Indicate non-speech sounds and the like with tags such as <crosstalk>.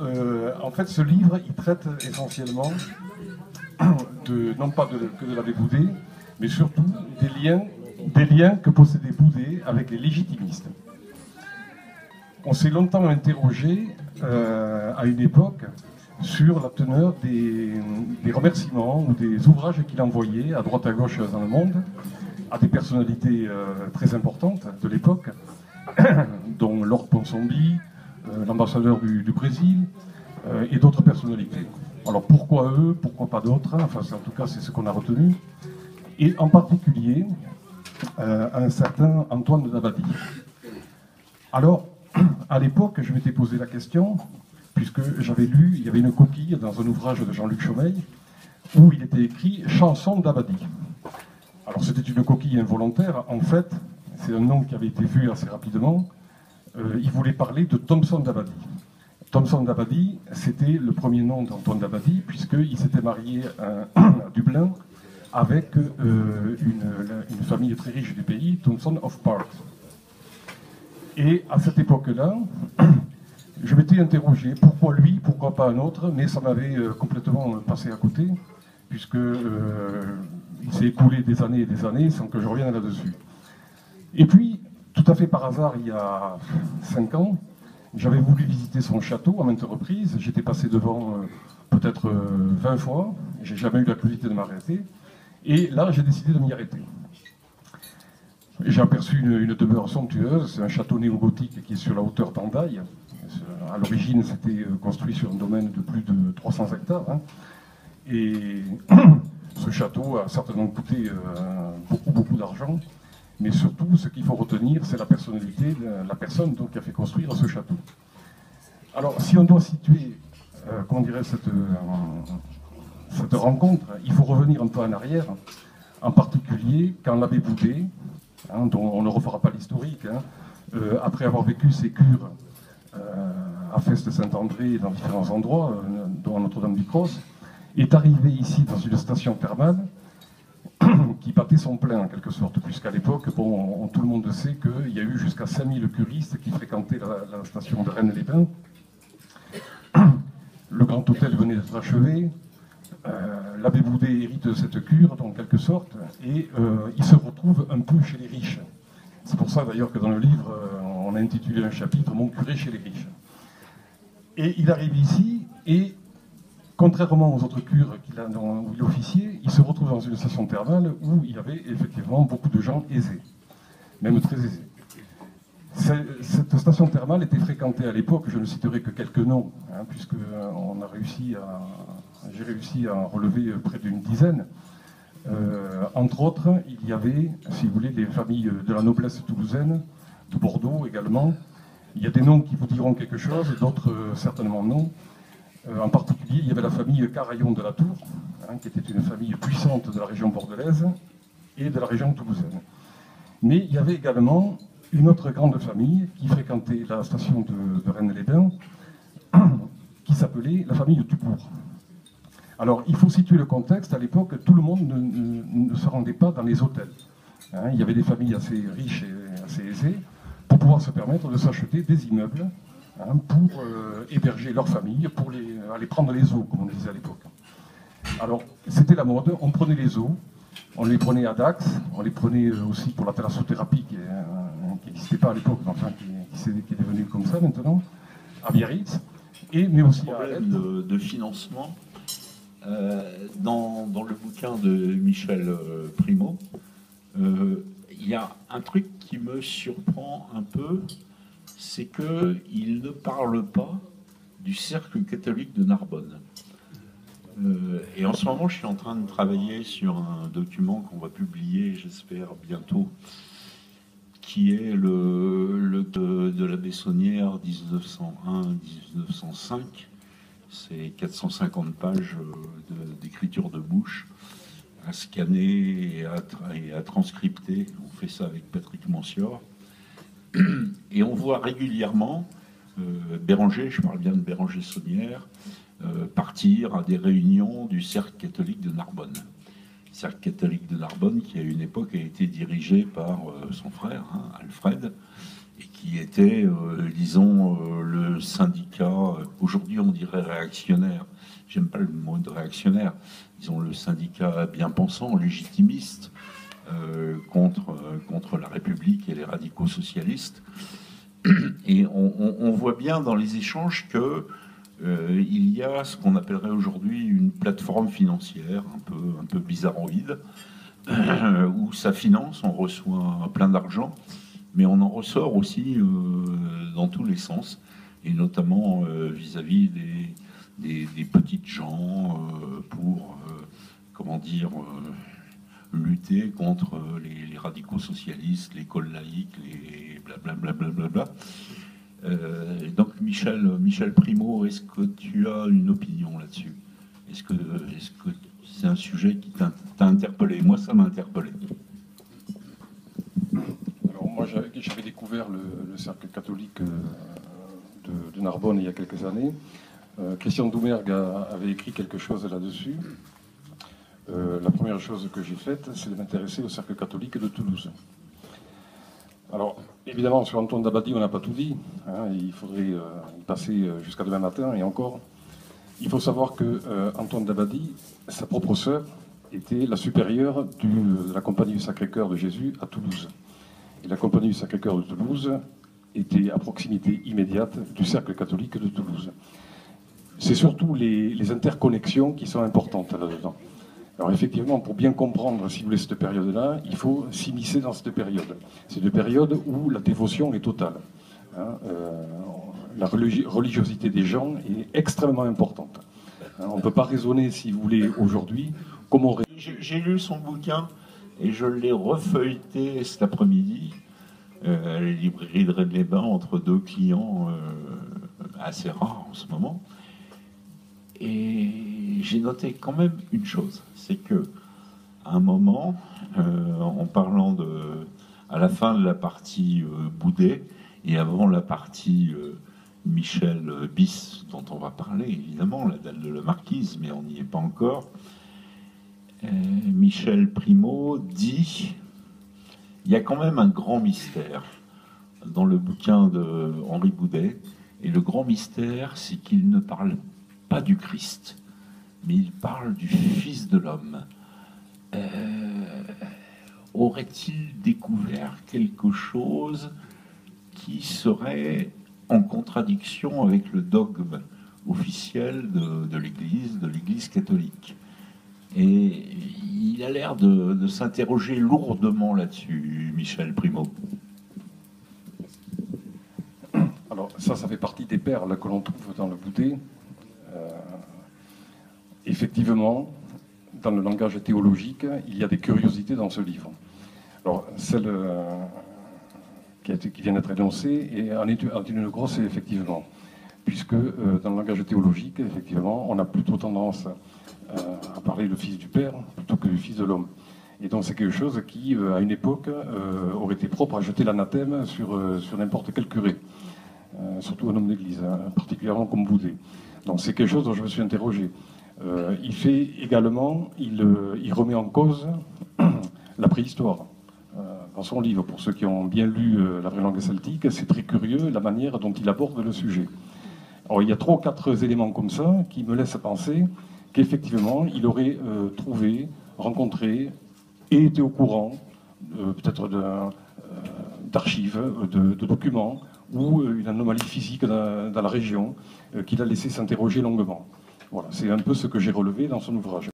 Euh, en fait, ce livre, il traite essentiellement de, non pas que de l'abbé Boudet, mais surtout des liens, des liens que possédait Boudet avec les légitimistes. On s'est longtemps interrogé euh, à une époque sur la teneur des, remerciements ou des ouvrages qu'il envoyait à droite à gauche dans le monde à des personnalités euh, très importantes de l'époque, <coughs> dont Lord Ponsonby, l'ambassadeur du, Brésil euh, et d'autres personnalités. Alors pourquoi eux, pourquoi pas d'autres Enfin, c'est- en tout cas, c'est ce qu'on a retenu. Et en particulier, euh, un certain Antoine de Navadi. Alors, <clears throat> à l'époque, je m'étais posé la question, puisque j'avais lu, il y avait une coquille dans un ouvrage de Jean-Luc Chomeil, où il était écrit Chanson d'Abadi. Alors c'était une coquille involontaire, en fait, c'est un nom qui avait été vu assez rapidement. Euh, il voulait parler de Thomson d'Abadi. Thomson d'Abadi, c'était le premier nom d'Antoine d'Abadi, puisqu'il s'était marié à, <clears throat> Dublin avec euh, une, famille très riche du pays, Thomson of Park. Et à cette époque-là, <clears throat> je m'étais interrogé pourquoi lui, pourquoi pas un autre, mais ça m'avait euh, complètement passé à côté, puisque il s'est écoulé des années et des années sans que je revienne là-dessus. Et puis, tout à fait par hasard, il y a cinq ans, j'avais voulu visiter son château à maintes reprises. J'étais passé devant euh, peut-être euh, 20 fois. J'ai jamais eu la curiosité de m'arrêter. Et là, j'ai décidé de m'y arrêter. J'ai aperçu une, demeure somptueuse. C'est un château néo-gothique qui est sur la hauteur d'Andaille. À l'origine, c'était euh, construit sur un domaine de plus de 300 hectares. hein. Et <clears throat> ce château a certainement coûté euh, beaucoup, beaucoup d'argent. Mais surtout, ce qu'il faut retenir, c'est la personnalité, de la personne donc, qui a fait construire ce château. Alors, si on doit situer, euh, dirait cette, euh, cette rencontre, il faut revenir un peu en arrière, en particulier quand l'abbé Boudet, hein, dont on ne refera pas l'historique, hein, euh, après avoir vécu ses cures à Feste-Saint-André et dans différents endroits, dont à Notre-Dame-du-Cross, est arrivé ici dans une station thermale qui battait son plein en quelque sorte, puisqu'à l'époque, bon, on- tout le monde sait qu'il y a eu jusqu'à 5000 curistes qui fréquentaient la, la station de Rennes-les-Bains. Le grand hôtel venait d'être achevé, euh, l'abbé Boudet hérite de cette cure, en quelque sorte, et euh, il se retrouve un peu chez les riches. C'est pour ça d'ailleurs que dans le livre, euh, on a intitulé un chapitre Mon curé chez les riches. Et il arrive ici, et contrairement aux autres cures qu'il a dans, où il officiait, il se retrouve dans une station thermale où il y avait effectivement beaucoup de gens aisés, même très aisés. Cette station thermale était fréquentée à l'époque, je ne citerai que quelques noms, hein, puisque euh, on a réussi à, j'ai réussi à en relever euh, près d'une dizaine. Euh, entre autres, il y avait, si vous voulez, les familles de la noblesse toulousaine, de Bordeaux également. Il y a des noms qui vous diront quelque chose, d'autres certainement non. Euh, en particulier, il y avait la famille Carayon de la Tour, hein, qui était une famille puissante de la région bordelaise et de la région toulousaine. Mais il y avait également une autre grande famille qui fréquentait la station de, Rennes-les-Bains, <clears throat> qui s'appelait la famille Dubourg. Alors, il faut situer le contexte. À l'époque, tout le monde ne se rendait pas dans les hôtels. Hein, il y avait des familles assez riches et assez aisées pour pouvoir se permettre de s'acheter des immeubles hein, pour euh, héberger leur famille, pour les, aller prendre les eaux, comme on disait à l'époque. Alors, c'était la mode. On prenait les eaux, on les prenait à Dax, on les prenait euh, aussi pour la thalassothérapie qui euh, n'existait pas à l'époque, mais enfin qui, qui s'est- qui est devenue comme ça maintenant, à Biarritz, et, mais aussi à de, de financement. Euh, dans, dans le bouquin de Michel euh, Primo, euh, il y a un truc qui me surprend un peu, c'est qu'il ne parle pas du cercle catholique de Narbonne. Euh, et en ce moment, je suis en train de travailler sur un document qu'on va publier, j'espère, bientôt, qui est le, de, la Bessonnière 1901-1905. C'est 450 pages euh, d'écriture de, bouche à scanner et à, et transcripter. On fait ça avec Patrick Monsior. <clears throat> Et on voit régulièrement euh, Béranger, je parle bien de Béranger Saunière, euh, partir à des réunions du Cercle catholique de Narbonne. Cercle catholique de Narbonne qui à une époque a été dirigé par euh, son frère, hein, Alfred, et qui était, disons, le syndicat, aujourd'hui on dirait réactionnaire, j'aime pas le mot de réactionnaire, disons le syndicat bien pensant, légitimiste, contre, contre la République et les radicaux socialistes. <clears throat> Et on, voit bien dans les échanges que il y a ce qu'on appellerait aujourd'hui une plateforme financière un peu, un peu bizarroïde, <clears throat> où ça finance, on reçoit plein d'argent, mais on en ressort aussi euh, dans tous les sens, et notamment euh, vis-à-vis des, des, petites gens euh, pour, comment dire, lutter contre les, radicaux socialistes, l'école laïque, les blablabla. Bla, bla, donc Michel, Michel Primo, est-ce que tu as une opinion là-dessus? Est-ce que, est -ce que c'est un sujet qui t'a interpellé? Moi, ça m'a interpellé. Alors, moi, j'avais découvert le, cercle catholique euh, de, Narbonne il y a quelques années. Euh, Christian Doumergue avait écrit quelque chose là-dessus. Euh, la première chose que j'ai faite, c'est de m'intéresser au cercle catholique de Toulouse. Alors, évidemment, sur Antoine Dabadi, on n'a pas tout dit. Hein. il faudrait y passer jusqu'à demain matin et encore. Il faut savoir que Antoine Dabadi, sa propre sœur, était la supérieure de la Compagnie du Sacré-Cœur de Jésus à Toulouse. Et la Compagnie du Sacré-Cœur de Toulouse était à proximité immédiate du cercle catholique de Toulouse. C'est surtout les, interconnexions qui sont importantes là-dedans. Alors effectivement, pour bien comprendre, si vous voulez, cette période-là, il faut s'immiscer dans cette période. C'est une période où la dévotion est totale. Hein, euh, la religiosité des gens est extrêmement importante. Hein, on ne peut pas raisonner, si vous voulez, aujourd'hui, comment... J'ai lu son bouquin et je l'ai refeuilleté cet après-midi euh, à la librairie de Rennes-les-Bains entre deux clients euh, assez rares en ce moment. Et j'ai noté quand même une chose, c'est que à un moment, euh, en parlant de, à la fin de la partie Boudet et avant la partie Michel Bis, dont on va parler évidemment, la dalle de la marquise, mais on n'y est pas encore. Euh, Michel Primo dit il y a quand même un grand mystère dans le bouquin de Henri Boudet, et le grand mystère, c'est qu'il ne parle pas du Christ, mais il parle du Fils de l'homme. Euh, aurait-il découvert quelque chose qui serait en contradiction avec le dogme officiel de, l'Église, de l'Église catholique? Et il a l'air de, s'interroger lourdement là-dessus, Michel Primo. Alors ça, ça fait partie des perles que l'on trouve dans le Bouddhé. Euh, effectivement, dans le langage théologique, il y a des curiosités dans ce livre. Alors, celle, euh, qui, vient d'être énoncé et en est, une grosse, effectivement. Puisque euh, dans le langage théologique, effectivement, on a plutôt tendance euh, à parler le Fils du Père plutôt que du Fils de l'homme. Et donc c'est quelque chose qui, à une époque, aurait été propre à jeter l'anathème sur, sur n'importe quel curé, surtout un homme d'église, hein, particulièrement comme Boudet. Donc c'est quelque chose dont je me suis interrogé. Il fait également, il, il remet en cause <clears throat> la préhistoire dans son livre, pour ceux qui ont bien lu euh, La vraie langue celtique, c'est très curieux la manière dont il aborde le sujet. Il y a trois ou quatre éléments comme ça qui me laissent penser qu'effectivement, il aurait euh, trouvé, rencontré et été au courant, euh, peut-être d'archives, de, documents, ou une anomalie physique dans, la région qu'il a laissé s'interroger longuement. Voilà, c'est un peu ce que j'ai relevé dans son ouvrage.